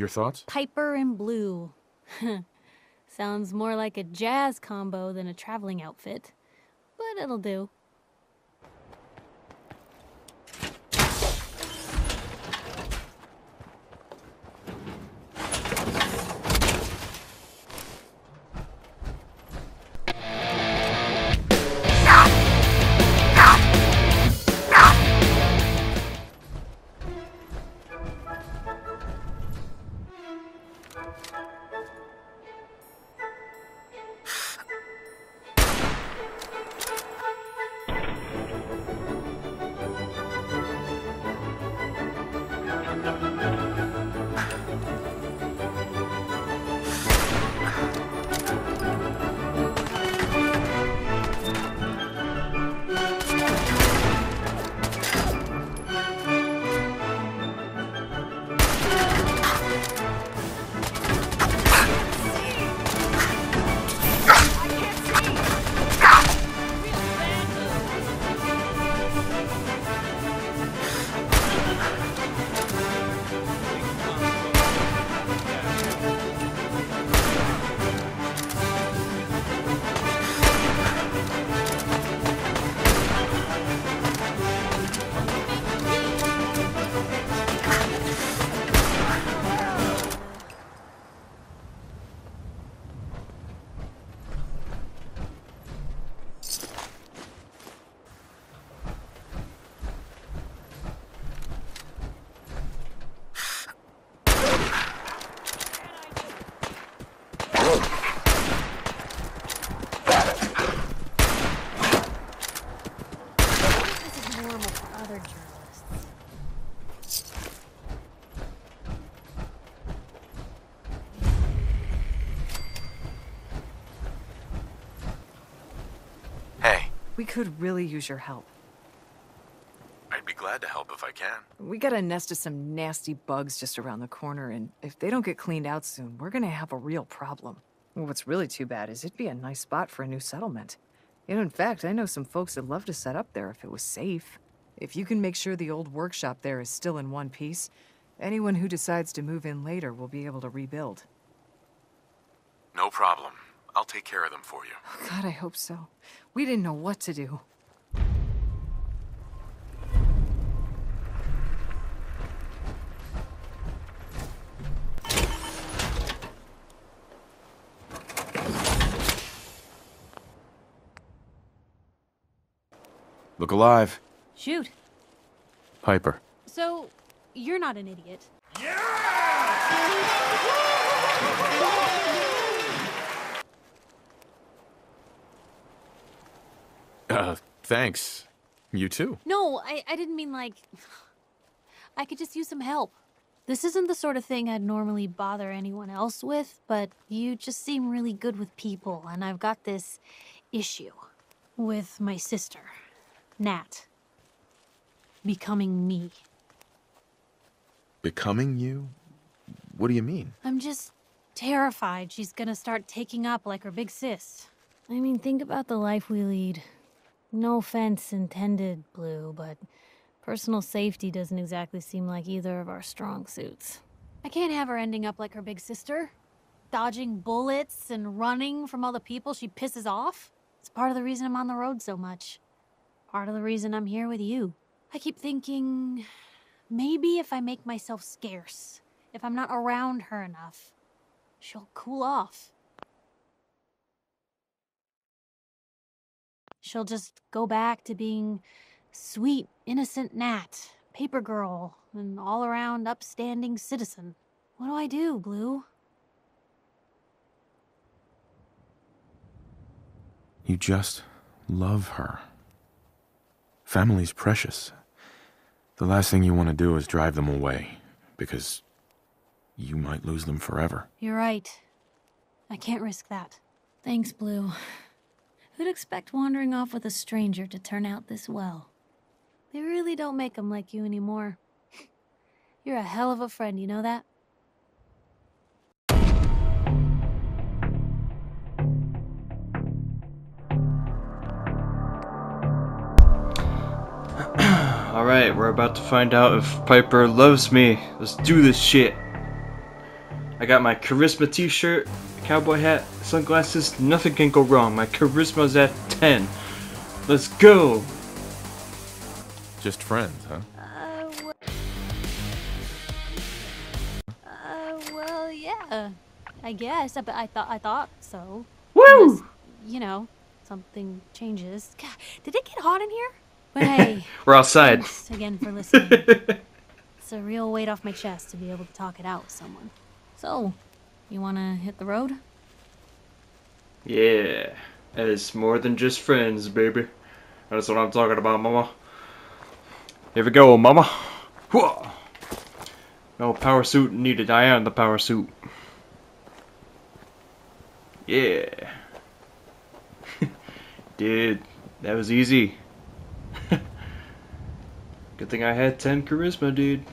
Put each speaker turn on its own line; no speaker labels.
Your thoughts?
Piper and Blue. Sounds more like a jazz combo than a traveling outfit. But it'll do.
you
We could really use your help.
I'd be glad to help if I can.
We got a nest of some nasty bugs just around the corner, and if they don't get cleaned out soon, we're gonna have a real problem. What's really too bad is it'd be a nice spot for a new settlement. You know, in fact, I know some folks that'd love to set up there if it was safe. If you can make sure the old workshop there is still in one piece, anyone who decides to move in later will be able to rebuild.
No problem. I'll take care of them for you.
Oh, God, I hope so. We didn't know what to do.
Look alive.
Shoot.
Piper.
So, you're not an idiot.
Uh, thanks. You too.
No, I, I didn't mean like. I could just use some help. This isn't the sort of thing I'd normally bother anyone else with, but you just seem really good with people, and I've got this issue with my sister, Nat. Becoming me.
Becoming you? What do you mean?
I'm just terrified she's gonna start taking up like her big sis. I mean, think about the life we lead. No offense intended, Blue, but personal safety doesn't exactly seem like either of our strong suits. I can't have her ending up like her big sister, dodging bullets and running from all the people she pisses off. It's part of the reason I'm on the road so much. Part of the reason I'm here with you. I keep thinking maybe if I make myself scarce, if I'm not around her enough, she'll cool off. She'll just go back to being sweet, innocent Nat, paper girl, and all around upstanding citizen. What do I do, Blue?
You just love her. Family's precious. The last thing you want to do is drive them away, because you might lose them forever.
You're right. I can't risk that. Thanks, Blue. Who'd expect wandering off with a stranger to turn out this well? They really don't make 'em like you anymore. You're a hell of a friend, you know that?
Alright, we're about to find out if Piper loves me. Let's do this shit. I got my charisma t-shirt, cowboy hat, sunglasses. Nothing can go wrong. My charisma's at 10. Let's go!
Just friends, huh?
Uh, w- uh, well, yeah. I guess, but I thought I thought so.
Woo!
Unless, you know, something changes. God, did it get hot in here? But hey,
We're outside.
thanks again for listening. it's a real weight off my chest to be able to talk it out with someone. So, you wanna hit the road?
Yeah, It's more than just friends, baby. That's what I'm talking about, mama. Here we go, mama. Whoa. No power suit needed. I am the power suit. Yeah. Dude, that was easy. Good thing I had 10 charisma, dude.